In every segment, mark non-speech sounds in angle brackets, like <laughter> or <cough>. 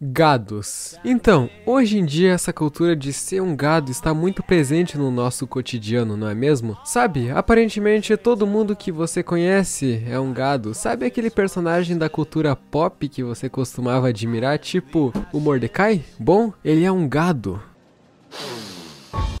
Gados. Então, hoje em dia essa cultura de ser um gado está muito presente no nosso cotidiano, não é mesmo? Sabe, aparentemente todo mundo que você conhece é um gado. Sabe aquele personagem da cultura pop que você costumava admirar, tipo o Mordecai? Bom, ele é um gado.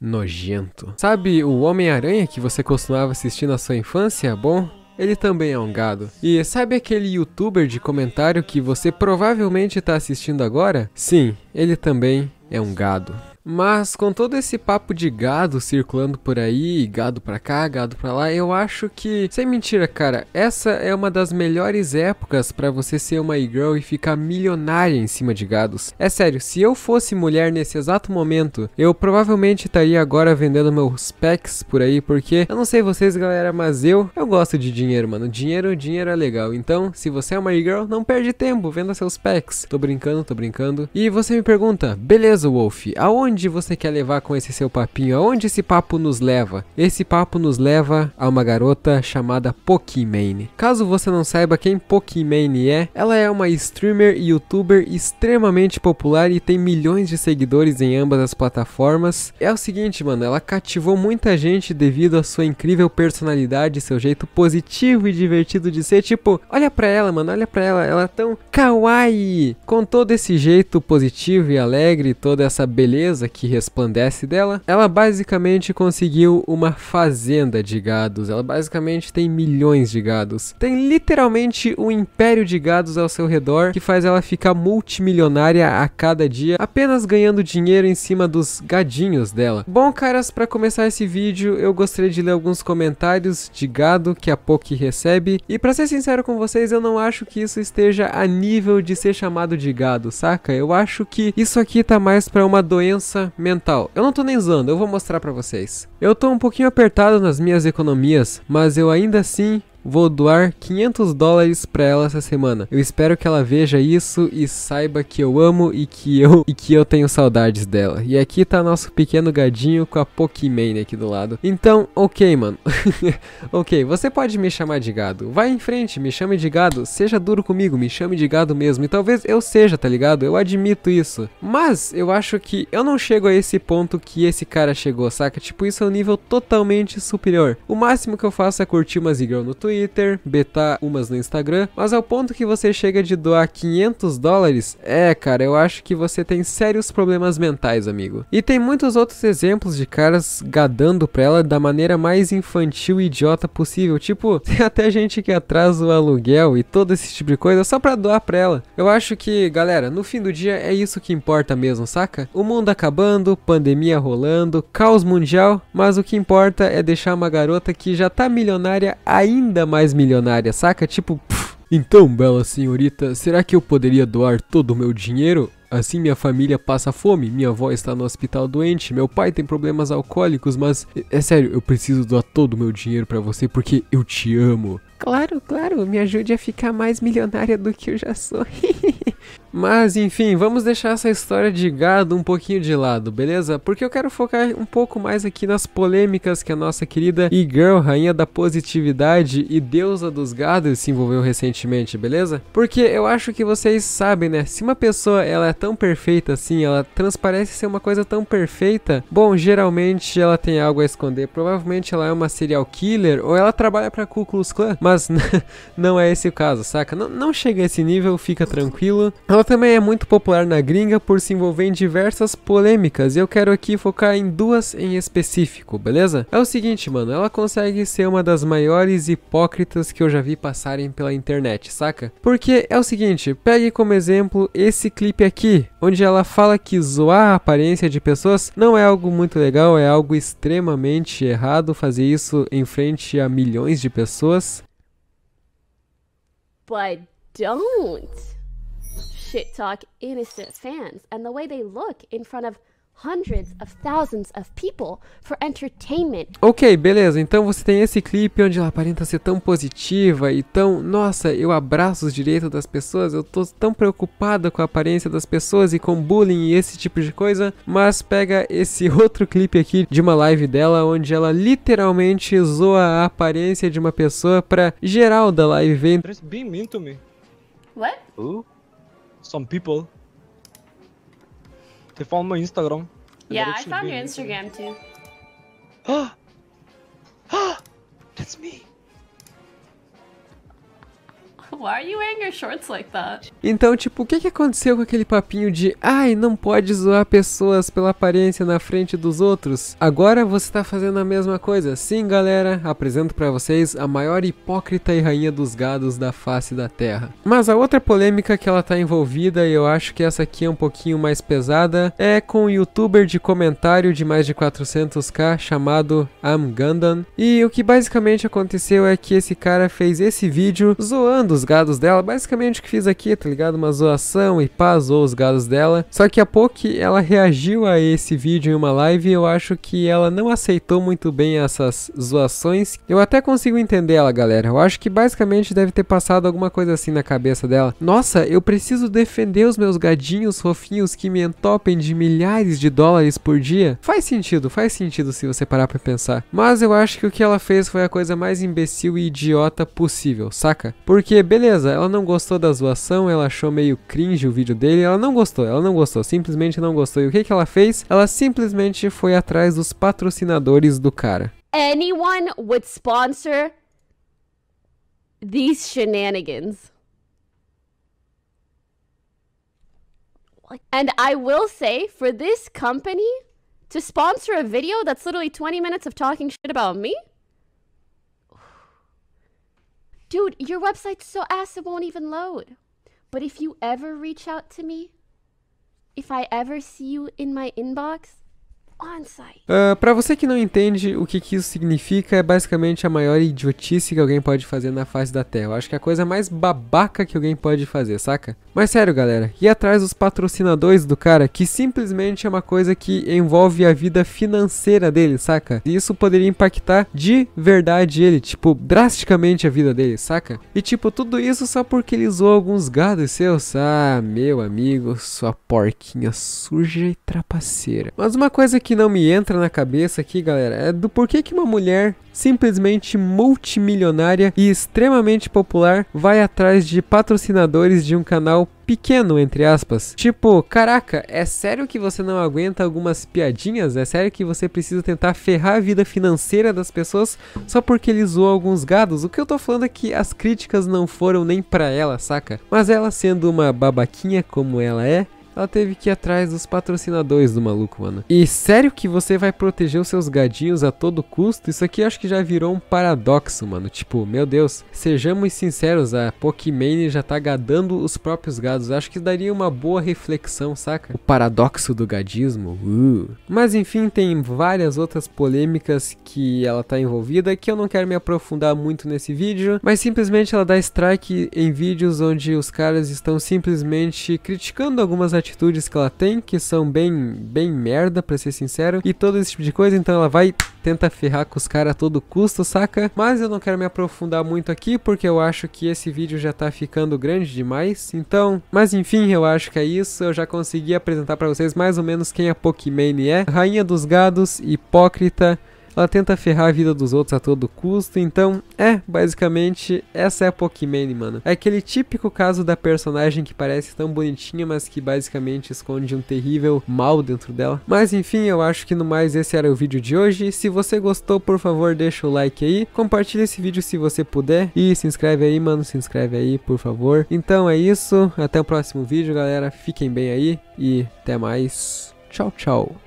Nojento. Sabe o Homem-Aranha que você costumava assistir na sua infância? Bom, ele também é um gado. E sabe aquele youtuber de comentário que você provavelmente está assistindo agora? Sim, ele também é um gado. Mas com todo esse papo de gado circulando por aí, gado pra cá, gado pra lá, eu acho que, sem mentira, cara, essa é uma das melhores épocas para você ser uma e-girl e ficar milionária em cima de gados. É sério, se eu fosse mulher nesse exato momento, eu provavelmente estaria agora vendendo meus packs por aí, porque eu não sei vocês, galera, mas eu eu gosto de dinheiro, mano. Dinheiro, dinheiro é legal. Então, se você é uma e-girl, não perde tempo, venda seus packs. Tô brincando, tô brincando. E você me pergunta, beleza, Wolf, aonde Aonde você quer levar com esse seu papinho? Aonde esse papo nos leva? Esse papo nos leva a uma garota chamada Pokimane. Caso você não saiba quem Pokimane é, ela é uma streamer e youtuber extremamente popular e tem milhões de seguidores em ambas as plataformas. É o seguinte, mano, ela cativou muita gente devido à sua incrível personalidade, seu jeito positivo e divertido de ser. Tipo, olha pra ela, mano, olha pra ela, ela é tão kawaii, com todo esse jeito positivo e alegre, toda essa beleza que resplandece dela, ela basicamente conseguiu uma fazenda de gados. Ela basicamente tem milhões de gados. Tem literalmente um império de gados ao seu redor que faz ela ficar multimilionária a cada dia, apenas ganhando dinheiro em cima dos gadinhos dela. Bom, caras, para começar esse vídeo, eu gostaria de ler alguns comentários de gado que a Poki recebe. E para ser sincero com vocês, eu não acho que isso esteja a nível de ser chamado de gado, saca? Eu acho que isso aqui tá mais para uma doença mental. Eu não tô nem zoando, eu vou mostrar para vocês. Eu tô um pouquinho apertado nas minhas economias, mas eu ainda assim Vou doar 500 dólares para ela essa semana. Eu espero que ela veja isso e saiba que eu amo e que eu e que eu tenho saudades dela. E aqui tá nosso pequeno gadinho com a Pokémon aqui do lado. Então, ok, mano. <laughs> ok, você pode me chamar de gado. Vai em frente, me chame de gado. Seja duro comigo, me chame de gado mesmo. E talvez eu seja, tá ligado? Eu admito isso. Mas eu acho que eu não chego a esse ponto que esse cara chegou, saca? Tipo, isso é um nível totalmente superior. O máximo que eu faço é curtir umas girl no Twitter Twitter, betar umas no Instagram, mas ao ponto que você chega de doar 500 dólares, é, cara, eu acho que você tem sérios problemas mentais, amigo. E tem muitos outros exemplos de caras gadando pra ela da maneira mais infantil e idiota possível. Tipo, <laughs> tem até gente que atrasa o aluguel e todo esse tipo de coisa só pra doar pra ela. Eu acho que, galera, no fim do dia é isso que importa mesmo, saca? O mundo acabando, pandemia rolando, caos mundial, mas o que importa é deixar uma garota que já tá milionária ainda mais milionária, saca? Tipo, pff. então, bela senhorita, será que eu poderia doar todo o meu dinheiro? Assim minha família passa fome, minha avó está no hospital doente, meu pai tem problemas alcoólicos, mas é, é sério, eu preciso doar todo o meu dinheiro para você porque eu te amo. Claro, claro, me ajude a ficar mais milionária do que eu já sou. <laughs> Mas enfim, vamos deixar essa história de gado um pouquinho de lado, beleza? Porque eu quero focar um pouco mais aqui nas polêmicas que a nossa querida e-girl, rainha da positividade e deusa dos gados se envolveu recentemente, beleza? Porque eu acho que vocês sabem, né? Se uma pessoa ela é tão perfeita assim, ela transparece ser uma coisa tão perfeita, bom, geralmente ela tem algo a esconder. Provavelmente ela é uma serial killer ou ela trabalha pra Ku Klux Klan, mas <laughs> não é esse o caso, saca? Não, não chega a esse nível, fica tranquilo. Ela também é muito popular na gringa por se envolver em diversas polêmicas e eu quero aqui focar em duas em específico, beleza? É o seguinte, mano, ela consegue ser uma das maiores hipócritas que eu já vi passarem pela internet, saca? Porque é o seguinte, pegue como exemplo esse clipe aqui, onde ela fala que zoar a aparência de pessoas não é algo muito legal, é algo extremamente errado fazer isso em frente a milhões de pessoas. But don't. Shit talk innocent fans and the way they look in front of hundreds of thousands of people for entertainment. Ok, beleza. Então você tem esse clipe onde ela aparenta ser tão positiva e tão, nossa, eu abraço os direitos das pessoas, eu tô tão preocupada com a aparência das pessoas e com bullying e esse tipo de coisa, mas pega esse <laughs> outro clipe aqui de uma live dela onde ela literalmente zoa a aparência de uma pessoa para geral da live ver. being mean to me. What? some people. They found my Instagram. Yeah, I found your Instagram, Instagram too. Ah! <gasps> ah! <gasps> That's me! Why are you wearing your shorts like that? Então, tipo, o que que aconteceu com aquele papinho de ai, não pode zoar pessoas pela aparência na frente dos outros? Agora você tá fazendo a mesma coisa. Sim, galera, apresento pra vocês a maior hipócrita e rainha dos gados da face da terra. Mas a outra polêmica que ela tá envolvida, e eu acho que essa aqui é um pouquinho mais pesada, é com um youtuber de comentário de mais de 400k chamado Am Gundam. E o que basicamente aconteceu é que esse cara fez esse vídeo zoando os gados dela. Basicamente o que fiz aqui, tá ligado? Uma zoação e pá, zoou os gados dela. Só que a Poki, ela reagiu a esse vídeo em uma live e eu acho que ela não aceitou muito bem essas zoações. Eu até consigo entender ela, galera. Eu acho que basicamente deve ter passado alguma coisa assim na cabeça dela. Nossa, eu preciso defender os meus gadinhos fofinhos que me entopem de milhares de dólares por dia. Faz sentido, faz sentido se você parar pra pensar. Mas eu acho que o que ela fez foi a coisa mais imbecil e idiota possível, saca? Porque, beleza, ela não gostou da zoação, ela achou meio cringe o vídeo dele, ela não gostou, ela não gostou, simplesmente não gostou. E o que, que ela fez? Ela simplesmente foi atrás dos patrocinadores do cara. Anyone would sponsor these shenanigans. And I will say, for this company to sponsor a video that's literally 20 minutes of talking shit about me? Dude, your website's so ass it won't even load. But if you ever reach out to me, if I ever see you in my inbox. Uh, para você que não entende o que, que isso significa, é basicamente a maior idiotice que alguém pode fazer na face da Terra. Eu acho que é a coisa mais babaca que alguém pode fazer, saca? Mas sério, galera, ir atrás dos patrocinadores do cara, que simplesmente é uma coisa que envolve a vida financeira dele, saca? E isso poderia impactar de verdade ele, tipo, drasticamente a vida dele, saca? E tipo, tudo isso só porque ele usou alguns gados seus. Ah, meu amigo, sua porquinha suja e trapaceira. Mas uma coisa que não me entra na cabeça aqui, galera, é do porquê que uma mulher simplesmente multimilionária e extremamente popular vai atrás de patrocinadores de um canal pequeno, entre aspas. Tipo, caraca, é sério que você não aguenta algumas piadinhas? É sério que você precisa tentar ferrar a vida financeira das pessoas só porque ele zoou alguns gados? O que eu tô falando é que as críticas não foram nem pra ela, saca? Mas ela sendo uma babaquinha como ela é, ela teve que ir atrás dos patrocinadores do maluco, mano. E sério que você vai proteger os seus gadinhos a todo custo? Isso aqui acho que já virou um paradoxo, mano. Tipo, meu Deus, sejamos sinceros, a Pokimane já tá gadando os próprios gados. Acho que daria uma boa reflexão, saca? O paradoxo do gadismo. Uh. Mas enfim, tem várias outras polêmicas que ela tá envolvida que eu não quero me aprofundar muito nesse vídeo, mas simplesmente ela dá strike em vídeos onde os caras estão simplesmente criticando algumas atitudes atitudes que ela tem, que são bem, bem merda, pra ser sincero, e todo esse tipo de coisa, então ela vai tenta ferrar com os caras a todo custo, saca? Mas eu não quero me aprofundar muito aqui, porque eu acho que esse vídeo já tá ficando grande demais, então... Mas enfim, eu acho que é isso, eu já consegui apresentar pra vocês mais ou menos quem a Pokimane é. Rainha dos gados, hipócrita, ela tenta ferrar a vida dos outros a todo custo, então é, basicamente, essa é a Pokimane, mano. É aquele típico caso da personagem que parece tão bonitinha, mas que basicamente esconde um terrível mal dentro dela. Mas enfim, eu acho que no mais esse era o vídeo de hoje. Se você gostou, por favor, deixa o like aí, compartilha esse vídeo se você puder e se inscreve aí, mano, se inscreve aí, por favor. Então é isso, até o próximo vídeo, galera. Fiquem bem aí e até mais. Tchau, tchau.